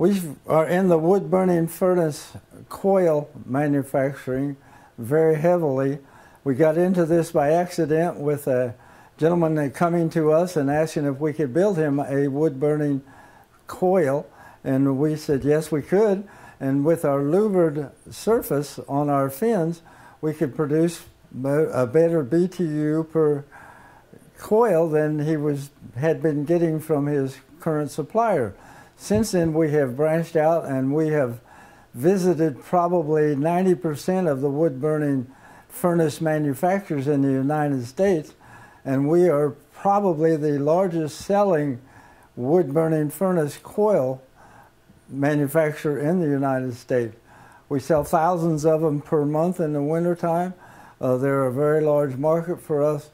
We are in the wood burning furnace coil manufacturing very heavily. We got into this by accident with a gentleman coming to us and asking if we could build him a wood burning coil. And we said, yes, we could. And with our louvered surface on our fins, we could produce a better BTU per coil than he was had been getting from his current supplier. Since then, we have branched out and we have visited probably 90% of the wood burning furnace manufacturers in the United States, and we are probably the largest selling wood burning furnace coil manufacturer in the United States. We sell thousands of them per month in the wintertime. Uh, they're a very large market for us.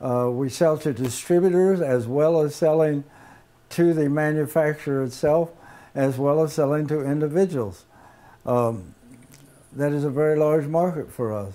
Uh, we sell to distributors as well as selling to the manufacturer itself, as well as selling to individuals. Um, that is a very large market for us.